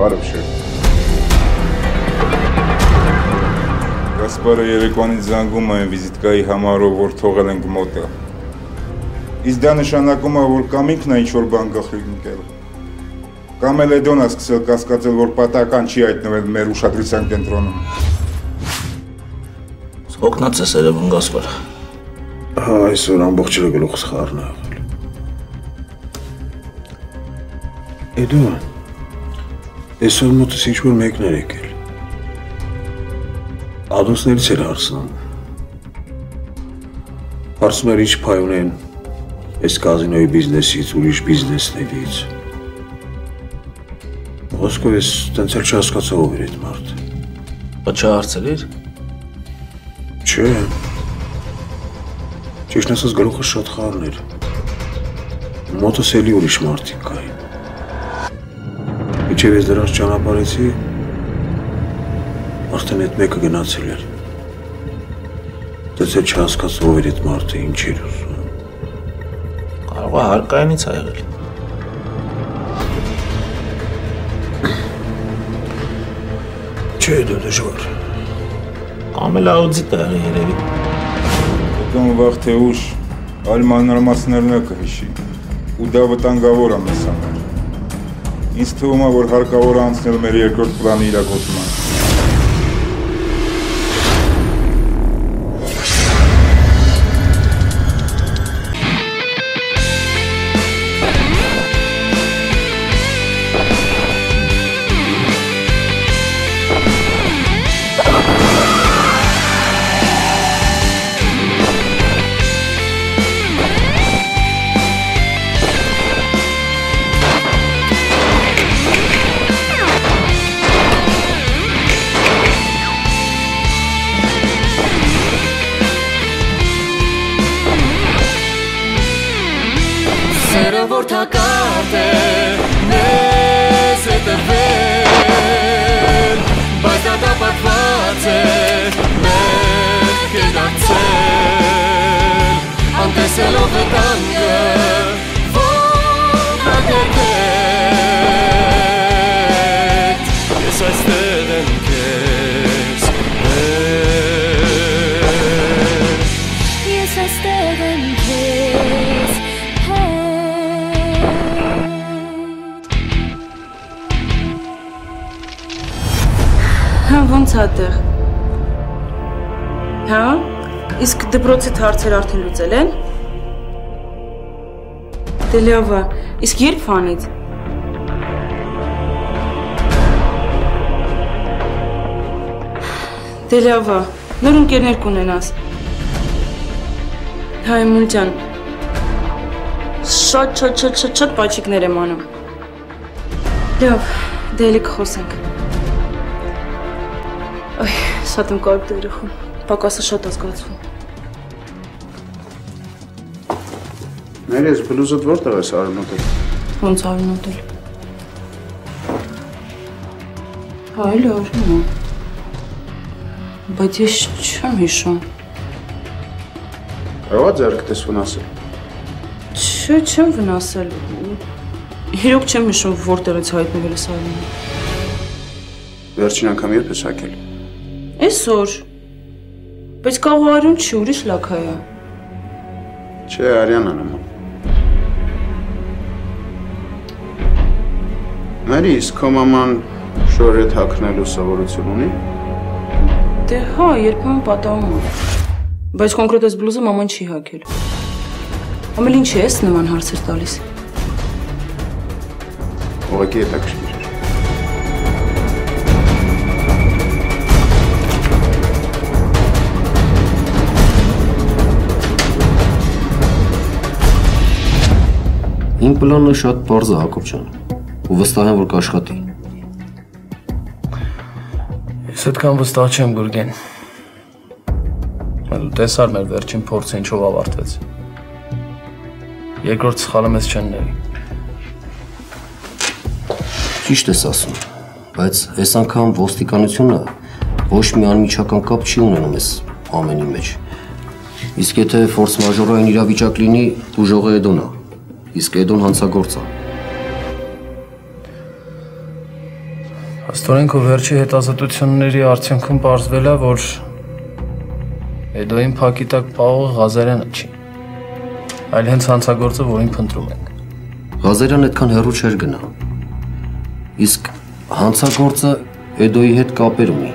Բարև շեֆ։ Գասպարը երեկոանից զանգում է այն վիզիտկայի համարով, որ թողել ենք մոտը։ Իսկ դա նշանակում է, որ կամ ինքն է ինչ-որ բան գլխի ընկել։ Կամ էլ Էդոնը սկսել կասկածել, որ պատական չի հայտնվել մեր ուշադրության կենտրոնում։ Օգնած ես երևում Գասպար։ Հա, այսօր ամբողջը գլուխս խառն է եղել։ Էդոն, այսօր մոտս ինչ-որ մեկն էր եկել։ Ադոսներից էր հարցնում։ Հարցում էր ինչ փայ ունեն այս կազինոյի բիզնեսից, ուրիշ բիզնեսներից։ Ոսկով ես տենց էլ չհասկացա ով էր այդ մարդը։ Բա չհարցրիր։ Չէ։ Ճիշտ ասած գլուխը շատ խառն էր։ Մոտս էլի ուրիշ մարդիկ կային։ Ինչև ես դրանց ճանապարհեցի, արդեն այդ մեկը գնացել էր։ Դες էլ չհասկացա ով էր այդ մարդը, ինչ էր ուզում։ Կարող է հարկայինից ա եղել։ Չէ, դու դժվար։ Կամ էլ աուդիտ ա եղել երևի։ Կամ վաղ թե ուշ այլ մանրամասներն կհիշի։ Ու դա վտանգավոր է մեզ համար։ Ինձ թվում է, որ հարկավոր անցնել մեր երկրորդ պլանի իրագործման։ մեզ է տրվել Բայց դա տապակված է մեղք է դարձել Անտեսելով վտանգը որ ագերբետ Այդտեղ։ Հա? Իսկ դպրոցի հարցեր արդեն լուծել են։ Դե լավ է։ Իսկ երբ ֆանից։ Դե լավ է։ Նոր ընկերներ կունենաս։ Հայ Մունջան։ Շատ շատ շատ շատ պաչիկներ եմ անում։ Լավ, դե էլի կխոսենք։ շատ եմ կարիք դու երախում։ Պակասը շատ է զգացվում։ Ներես բլուզդ որտեղ ես արմատել։ Ոնց արնոտել։ Այլ արում է։ Բայց ես չեմ հիշում։ Կարողա ձեռք դες վնասել։ Չէ, չեմ վնասել։ Իրոք չեմ հիշում որտեղից հայտնվել է սարանը։ Վերջին անգամ երբ ես հակել։ Այսօր։ Բայց կաղարուն չի, ուրիշ լակայ է։ Չէ, Արիանա նման։ Մերի, իսկ քո մաման շորետ հակնելու սովորություն ունի։ Դե հա, երբեմն պատահում է։ Բայց կոնկրետ այս բլուզը մաման չի հագել։ Ամեն ինչ ես նման հարցեր տալիս։ Ուղղակի հետաքրքիր Իմ պլանը շատ པարզ է, Հակոբ ջան։ Ու վստահ եմ, որ կաշխատի։ Ես այդքան վստահ չեմ Գուրգեն։ Դու տեսար մեր վերջին փորձը ինչով ավարտվեց։ Երկրորդ սխալը մեզ չեն ների։ Ճիշտ ես ասում, բայց այս անգամ ոստիկանությունը ոչ մի անմիջական կապ չի ունենում այս ամենի մեջ։ Իսկ եթե ֆորս մաժորային իրավիճակ լինի, ուժողը Էդոնա։ Իսկ Էդոն հանցագործ է։ Աստորեն քո վերջի հետազոտությունների արդյունքում ողջվել է, որ Էդոյին փակի տակ պահողը Ղազարյանը չի։ Այլ հենց հանցագործը, որին փնտրում ենք։ Ղազարյան այդքան հեռու չէր գնա։ Իսկ հանցագործը Էդոյի հետ կապեր ունի։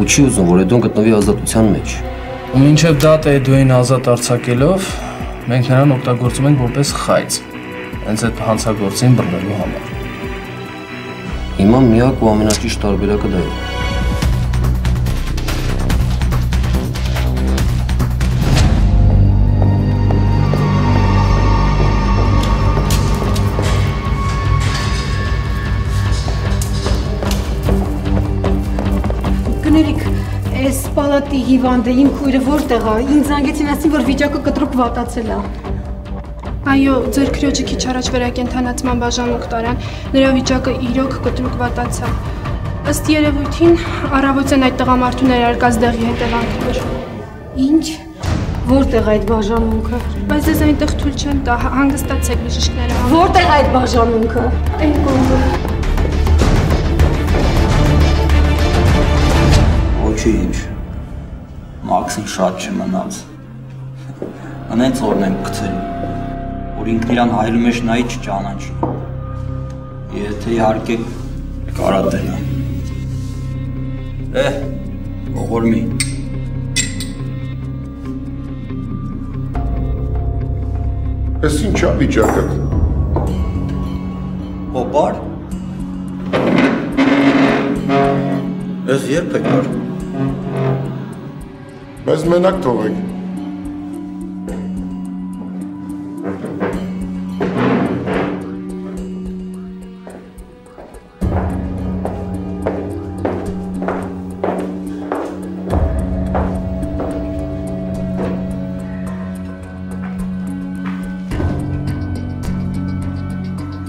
Ու չի ուզում, որ Էդոն գտնվի ազատության մեջ։ Ու մինչև դատը Էդոյին ազատ արձակելով, մենք նրան օգտագործում ենք որպես խայծ։ Հենց այդ հանցագործին բռնելու համար։ Հիմա միակ ու ամենաճիշտ տարբերակը դա է։ Կներիք, այս պալատի հիվանդը իմ քույրը որտեղ է։ Ինձ զանգեցին ասին, որ վիճակը կտրուկ վատացել է։ Այո, ձեր քրոջը քիչ առաջ վերակենդանացման բաժանմունք տարան։ Նրա վիճակը իրոք կտրուկ վատացավ։ Ըստ երևույթին առավոտյան այդ տղամարդու ներարկած դեղի հետևանքներ։ Ինչ։ Որտեղ այդ բաժանմունքը։ Բայց ես այնտեղ թույլ չեմ տա, հա- հանգստացեք բժիշկները։ հա- Որտեղ այդ բաժանմունքը։ Այն կողմը։ Ոչինչ։ Մաքսին շատ չմնաց։ Անենց օրն եմ գցել, որ ինքն իրան հայրու մեջ նայի չճանաչի։ Եթե իհարկե կարա դենա։ Է, ողորմի։ Էս ինչա վիճակը։ Հոպար։ Ես երբ եք գար։ Մեզ մենակ թողեք։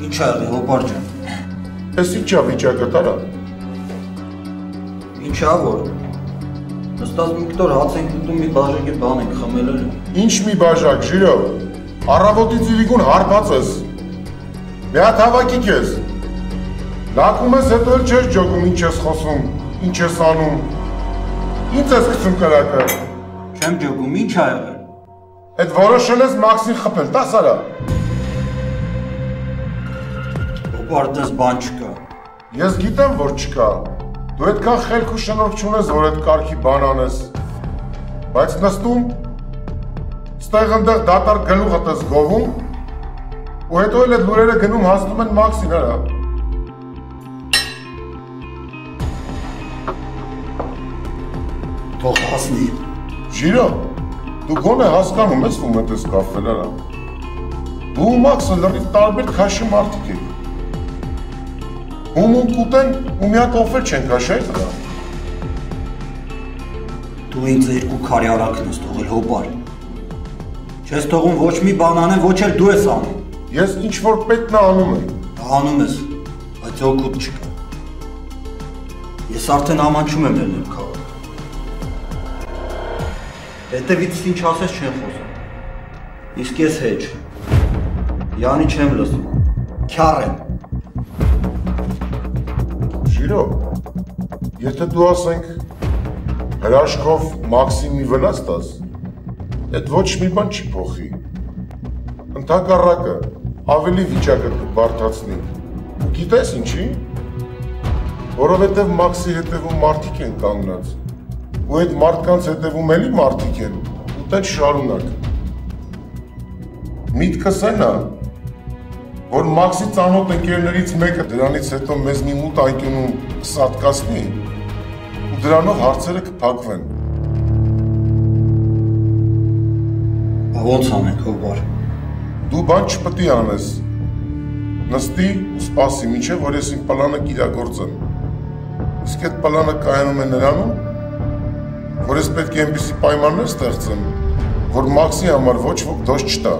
Ինչ ա եղել հոպար ջան։ Էս ինչա վիճակը տարա։ Ինչա որ։ Նստած մի կտոր հաց ենք ուտում, մի բաժակի բան ենք խմել էլ։ Ինչ մի բաժակ, Ժիրո։ Առավոտից իրիկուն հարբած ես։ Մի հատ հավաքի քեզ։ Լակում ես հետո էլ չես ջոգում, ինչ ես խոսում, ինչ ես անում։ Ինչ ես գցում կրակը։ Չեմ ջոգում, ինչ ա եղել։ Այդ որոշել ես Մաքսին խփել, տաս արա։ Հոպար դες բան չկա։ Ես գիտեմ, որ չկա։ Դու այդքան խելք ու շնորհք չունես, որ այդ կարգի բան անես։ Բայց նստում ստեղ ընդեղ դատար գլուխդ ես գովում ու հետո էլ այդ լուրերը գնում հասնում են Մաքսին, հա։ Թող հասնի։ Ժիրո, դու գոնե հասկանում ես, ում ես կապվել, հա։ Դու ու Մաքսը լրիվ տարբեր քաշի մարդիկ եք։ Ում ում կուտեն ու մի հատ օֆեր չեն քաշել դրա։ Դու ինձ երկու քարի արակն ես թողել հոպար։ Չես թողում ոչ մի բան անեմ, ոչ էլ դու ես անում։ Ես ինչ որ պետքն է անում եմ։ Անում ես, բայց օգուտ չկա։ Ես արդեն ամանչում եմ ելնել քաղաք։ Հետևից ինչ ասես չեն խոսում։ Իսկ ես հեչ։ Յանի չեմ լսում։ Քյար եմ։ Ժիրո, եթե դու ասենք հրաշքով Մաքսիմի վնաս տաս, այդ ոչ մի բան չի փոխի։ Ընդհակառակը ավելի վիճակը կբարթացնի։ Ու Գիտես ինչի՞։ Որովհետև Մաքսի հետևում մարդիկ են կանգնած։ Ու այդ մարդկանց հետևում էլի մարդիկ են։ Ու տեն շարունակ։ Միտքս այն է, որ Մաքսի ծանոթ ընկերներից մեկը դրանից հետո մեզ մի մութ անկյունում կսատկացնի ու դրանով հարցերը կփակվեն։ ո՞նց անենք հոպար։ Դու բան չպետք է անես։ Նստի ու սպասի, մինչև որ ես իմ պլանը կիրագործեմ։ Իսկ այդ պլանը կայանում է նրանում, որ ես պետք է այնպիսի պայմաններ ստեղծեմ, որ Մաքսի համար ոչ ոք դոս չտա։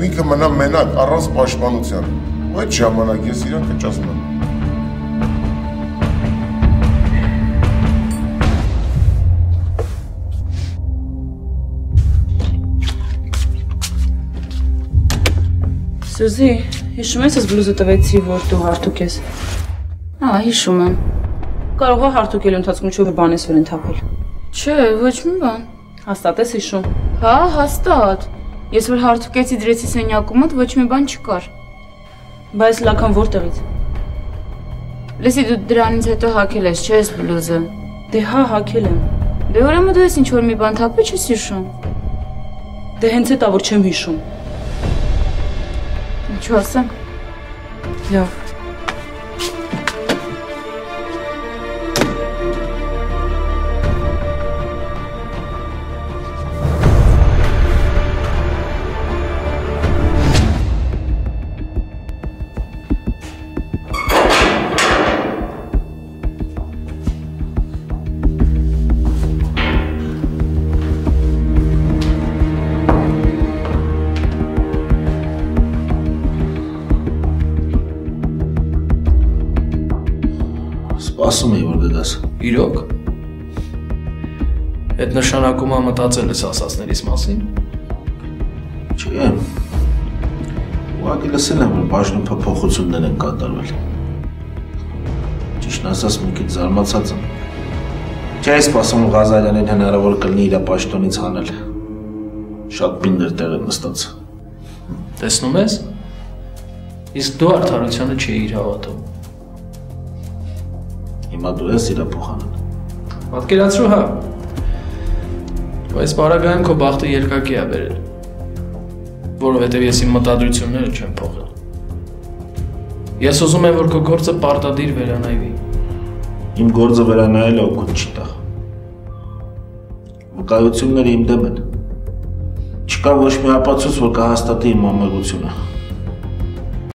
Ու ինքը մնա մենակ առանց պաշտպանության։ Ու այդ ժամանակ ես իրան կճազմեմ։ Սուզի, հիշում ես ես բլուզը տվեցի, որ դու հարթուկ ես։ Ահա, հիշում եմ։ Կարող է հարթուկել ընթացքում չէ բանես վեր ընթափել։ Չէ, ոչ մի բան։ Հաստատ ես հիշում։ Հա, հաստատ։ Ես որ հարթուկեցի դրեցի սենյակում մոտ ոչ մի բան չկար։ Բայց լական որտեղից։ Լսի դու դրանից հետո հակել ես, չէ՞ ես բլուզը։ Դե հա, հակել եմ։ Դե ուրեմն դու ես ինչ որ մի բան թափի չես հիշում։ Դե հենց էտա որ չեմ հիշում։ Ինչու ասեմ։ Լավ։ Սպասում էի, որ դդաս։ Իրոք։ Այդ նշանակումը մտածել ես ասածներից մասին։ Չէ։ Ուղղակի լսել եմ, որ բաժնում փոփոխություններ են կատարվել։ Ճիշտն ասած, մի քիչ զարմացած եմ։ Չէ, սպասում Ղազարյանին հնարավոր կլինի իր պաշտոնից հանել։ Շատ բինդեր տեղ է նստած։ Տեսնում ես։ Իսկ դու արդարությանը չէիր հավատում։ Հիմա դու ես իր փոխանան։ Պատկերացրու հա։ Բայց բարագայում քո բախտը երկակի է վերել։ Որովհետև ես իմ մտադրությունները չեմ փոխել։ Ես ուզում եմ, որ քո գործը պարտադիր վերանայվի։ Իմ գործը վերանայելը օգուտ չի տա։ Վկայությունները իմ դեմ են։ Չկա ոչ մի ապացույց, որ կհաստատի իմ ամերությունը։